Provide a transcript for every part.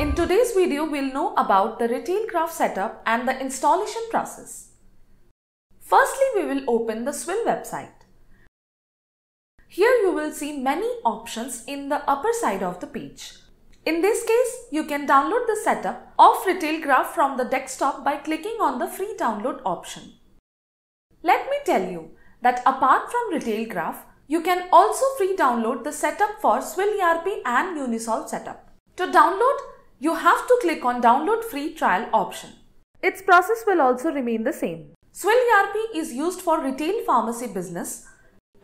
In today's video, we'll know about the Retail Graph setup and the installation process. Firstly, we will open the SWIL website. Here you will see many options in the upper side of the page. In this case, you can download the setup of Retail Graph from the desktop by clicking on the free download option. Let me tell you that apart from Retail Graph, you can also free download the setup for SWIL ERP and Unisolve setup. To download, you have to click on download free trial option. Its process will also remain the same. SWIL ERP is used for retail pharmacy business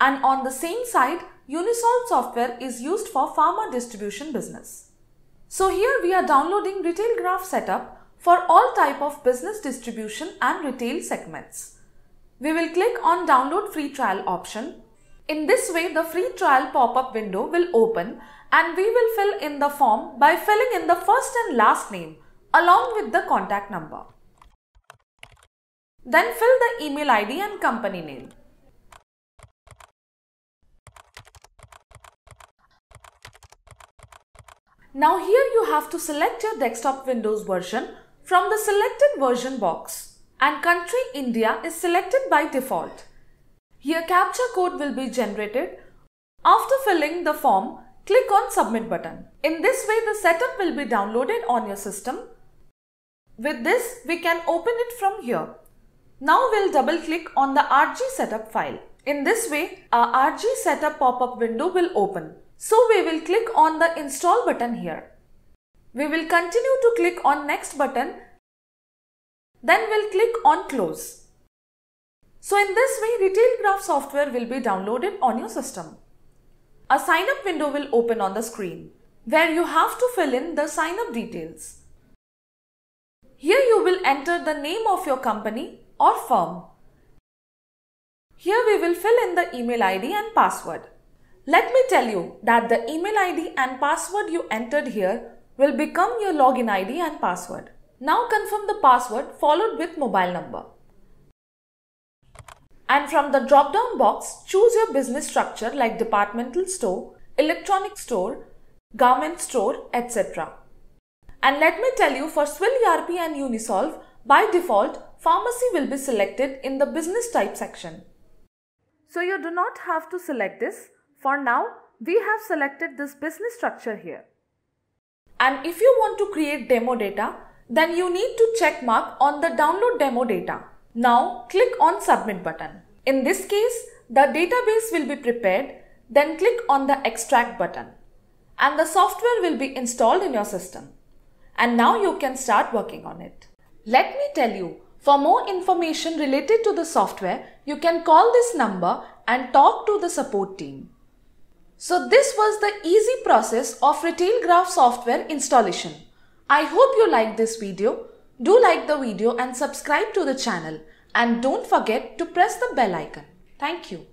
and on the same side Unisolve software is used for pharma distribution business. So here we are downloading retail graph setup for all type of business distribution and retail segments. We will click on download free trial option. In this way the free trial pop-up window will open and we will fill in the form by filling in the first and last name along with the contact number. Then fill the email ID and company name. Now here you have to select your desktop Windows version from the selected version box and country India is selected by default. Here captcha code will be generated. After filling the form, click on submit button. In this way the setup will be downloaded on your system. With this we can open it from here. Now we'll double click on the RG setup file. In this way a RG setup pop-up window will open. So we will click on the install button here. We will continue to click on next button. Then we'll click on close. So in this way Retail Graph software will be downloaded on your system. A sign up window will open on the screen where you have to fill in the sign up details. Here you will enter the name of your company or firm. Here we will fill in the email ID and password. Let me tell you that the email ID and password you entered here will become your login ID and password. Now confirm the password followed with mobile number. And from the drop down box, choose your business structure like departmental store, electronic store, garment store, etc. And let me tell you for SWIL ERP and Unisolve, by default, pharmacy will be selected in the business type section. So you do not have to select this. For now, we have selected this business structure here. And if you want to create demo data, then you need to check mark on the download demo data. Now click on submit button. In this case, the database will be prepared, then click on the extract button and the software will be installed in your system. And now you can start working on it. Let me tell you, for more information related to the software, you can call this number and talk to the support team. So this was the easy process of Retail Graph software installation. I hope you liked this video. Do like the video and subscribe to the channel and don't forget to press the bell icon. Thank you.